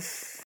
of